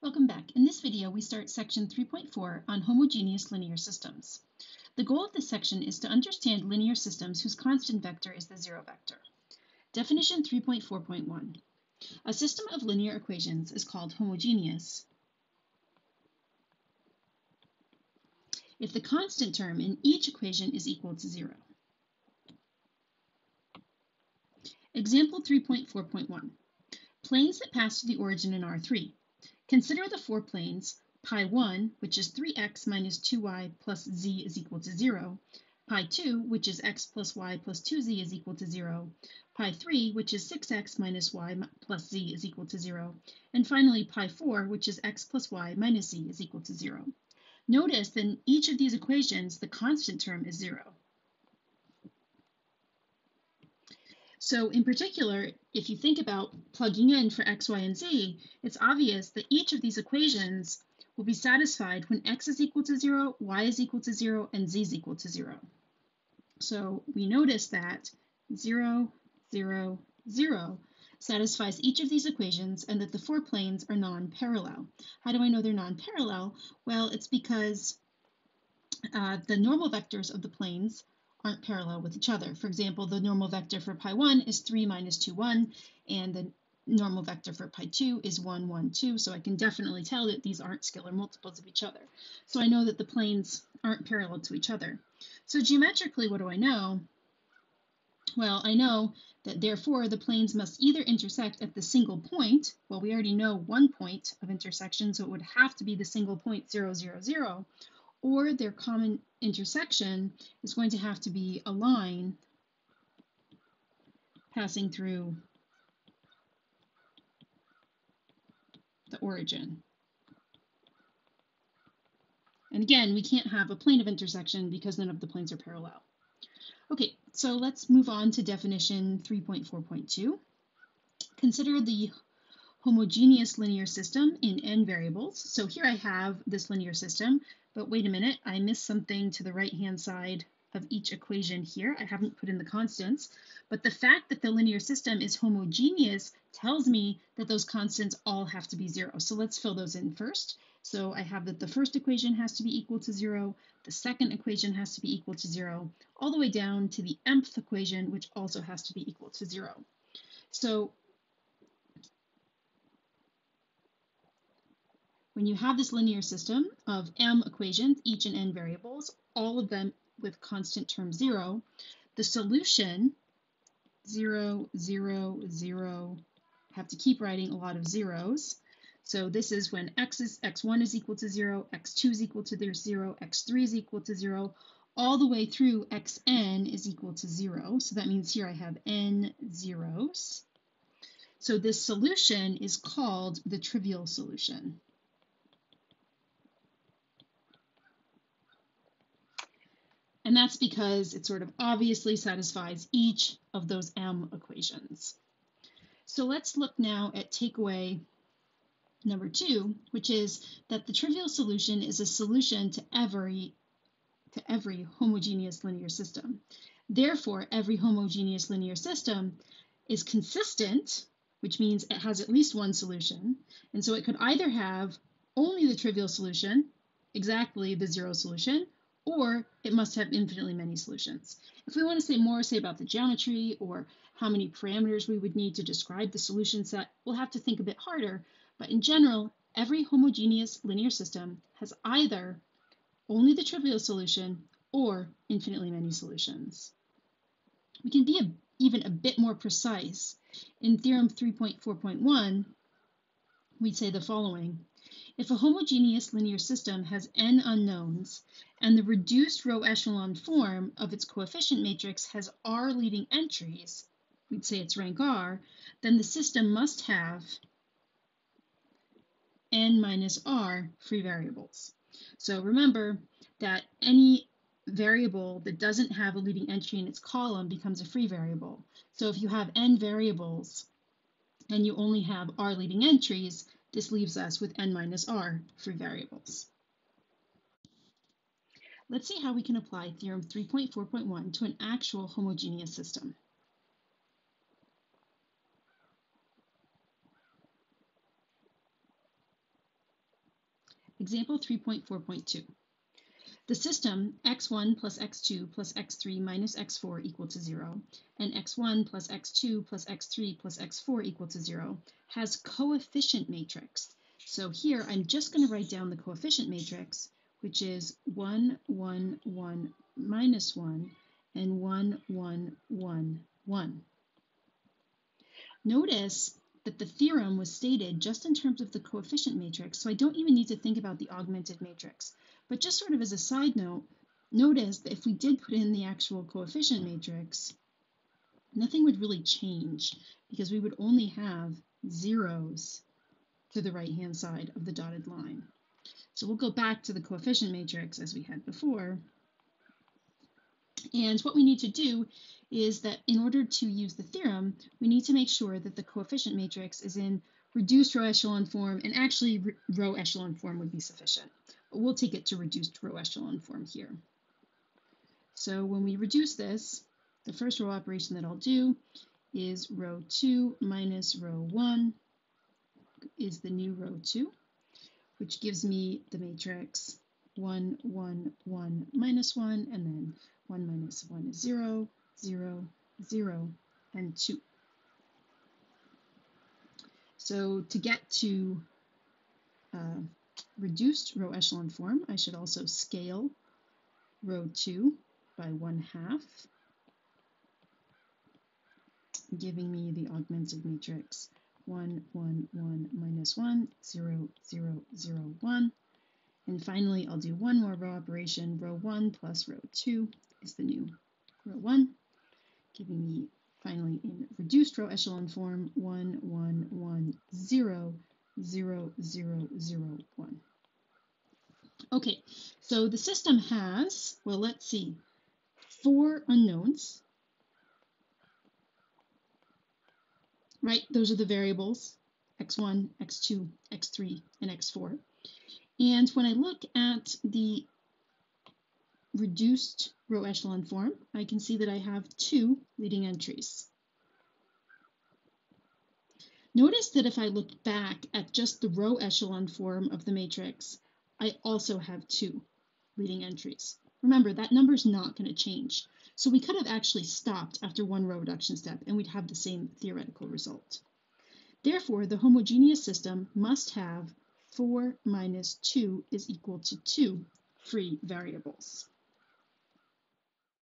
Welcome back. In this video, we start section 3.4 on homogeneous linear systems. The goal of this section is to understand linear systems whose constant vector is the zero vector. Definition 3.4.1. A system of linear equations is called homogeneous if the constant term in each equation is equal to zero. Example 3.4.1. Planes that pass through the origin in R3. Consider the four planes pi 1, which is 3x minus 2y plus z is equal to 0, pi 2, which is x plus y plus 2z is equal to 0, pi 3, which is 6x minus y plus z is equal to 0, and finally pi 4, which is x plus y minus z is equal to 0. Notice that in each of these equations, the constant term is 0. So in particular, if you think about plugging in for x, y, and z, it's obvious that each of these equations will be satisfied when x is equal to 0, y is equal to 0, and z is equal to 0. So we notice that 0, 0, 0 satisfies each of these equations and that the four planes are non-parallel. How do I know they're non-parallel? Well, it's because uh, the normal vectors of the planes aren't parallel with each other. For example, the normal vector for pi 1 is 3 minus 2, 1, and the normal vector for pi 2 is 1, 1, 2, so I can definitely tell that these aren't scalar multiples of each other. So I know that the planes aren't parallel to each other. So geometrically, what do I know? Well, I know that therefore the planes must either intersect at the single point, well, we already know one point of intersection, so it would have to be the single point 0, 0, 0, or their common intersection is going to have to be a line passing through the origin. And again, we can't have a plane of intersection because none of the planes are parallel. Okay, so let's move on to definition 3.4.2. Consider the homogeneous linear system in n variables. So here I have this linear system but wait a minute, I missed something to the right-hand side of each equation here. I haven't put in the constants, but the fact that the linear system is homogeneous tells me that those constants all have to be zero. So let's fill those in first. So I have that the first equation has to be equal to zero, the second equation has to be equal to zero, all the way down to the mth equation, which also has to be equal to zero. So When you have this linear system of m equations, each in n variables, all of them with constant term 0, the solution, 0, 0, 0, have to keep writing a lot of zeros. So this is when x is x1 is equal to 0, x2 is equal to 0, x3 is equal to 0, all the way through xn is equal to 0. So that means here I have n zeros. So this solution is called the trivial solution. And that's because it sort of obviously satisfies each of those M equations. So let's look now at takeaway number two, which is that the trivial solution is a solution to every, to every homogeneous linear system. Therefore, every homogeneous linear system is consistent, which means it has at least one solution. And so it could either have only the trivial solution, exactly the zero solution, or it must have infinitely many solutions. If we want to say more, say about the geometry or how many parameters we would need to describe the solution set, we'll have to think a bit harder. But in general, every homogeneous linear system has either only the trivial solution or infinitely many solutions. We can be a, even a bit more precise. In theorem 3.4.1, we'd say the following. If a homogeneous linear system has n unknowns, and the reduced row echelon form of its coefficient matrix has r leading entries, we'd say it's rank r, then the system must have n minus r free variables. So remember that any variable that doesn't have a leading entry in its column becomes a free variable. So if you have n variables and you only have r leading entries, this leaves us with n minus r free variables. Let's see how we can apply theorem 3.4.1 to an actual homogeneous system. Example 3.4.2. The system x1 plus x2 plus x3 minus x4 equal to 0 and x1 plus x2 plus x3 plus x4 equal to 0 has coefficient matrix. So here I'm just going to write down the coefficient matrix, which is 1, 1, 1, minus 1, and 1, 1, 1, 1. Notice that the theorem was stated just in terms of the coefficient matrix, so I don't even need to think about the augmented matrix. But just sort of as a side note, notice that if we did put in the actual coefficient matrix, nothing would really change because we would only have zeros to the right-hand side of the dotted line. So we'll go back to the coefficient matrix as we had before. And what we need to do is that in order to use the theorem, we need to make sure that the coefficient matrix is in reduced row echelon form, and actually row echelon form would be sufficient. We'll take it to reduced row echelon form here. So when we reduce this, the first row operation that I'll do is row 2 minus row 1 is the new row 2, which gives me the matrix 1, 1, 1, minus 1, and then 1 minus 1 is 0, 0, 0, and 2. So to get to uh, reduced row echelon form, I should also scale row 2 by 1 half, giving me the augmented matrix 1, 1, 1, minus 1, 0, 0, 0, 1. And finally, I'll do one more row operation. Row 1 plus row 2 is the new row 1, giving me finally in reduced row echelon form 1, 1, 1, 0, 0, 0, 0, 1. Okay, so the system has, well, let's see, four unknowns. Right, those are the variables, x1, x2, x3, and x4. And when I look at the reduced row echelon form, I can see that I have two leading entries. Notice that if I look back at just the row echelon form of the matrix, I also have two leading entries. Remember, that number is not going to change. So we could have actually stopped after one row reduction step and we'd have the same theoretical result. Therefore, the homogeneous system must have 4 minus 2 is equal to 2 free variables.